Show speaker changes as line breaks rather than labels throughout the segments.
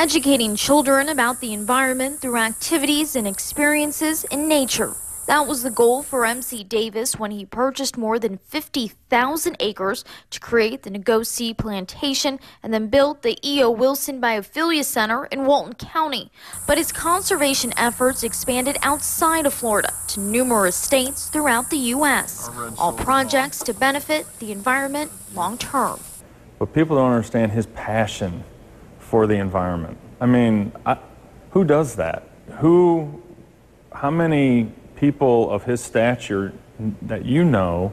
educating children about the environment through activities and experiences in nature. That was the goal for MC Davis when he purchased more than 50,000 acres to create the Nokuse Plantation and then built the E.O. Wilson Biophilia Center in Walton County. But his conservation efforts expanded outside of Florida to numerous states throughout the U.S. All projects to benefit the environment long term.
But people don't understand his passion for the environment. I mean, I, who does that? Who, how many people of his stature that you know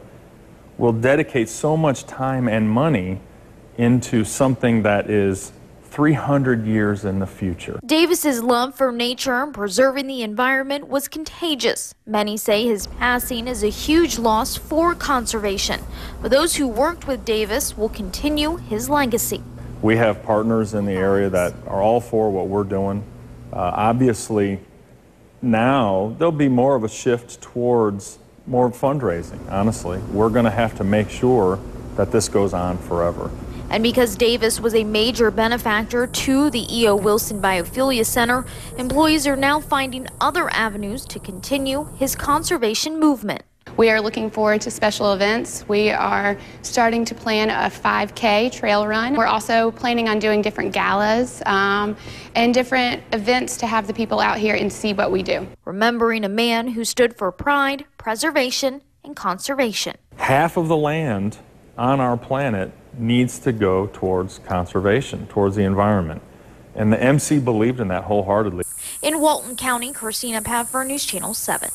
will dedicate so much time and money into something that is 300 years in the future.
Davis's love for nature and preserving the environment was contagious. Many say his passing is a huge loss for conservation, but those who worked with Davis will continue his legacy.
We have partners in the area that are all for what we're doing. Uh, obviously, now there'll be more of a shift towards more fundraising, honestly. We're going to have to make sure that this goes on forever.
And because Davis was a major benefactor to the E.O. Wilson Biophilia Center, employees are now finding other avenues to continue his conservation movement.
We are looking forward to special events. We are starting to plan a 5K trail run. We're also planning on doing different galas um, and different events to have the people out here and see what we do.
Remembering a man who stood for pride, preservation, and conservation.
Half of the land on our planet needs to go towards conservation, towards the environment. And the MC believed in that wholeheartedly.
In Walton County, Cristina Pfeffer, News Channel 7.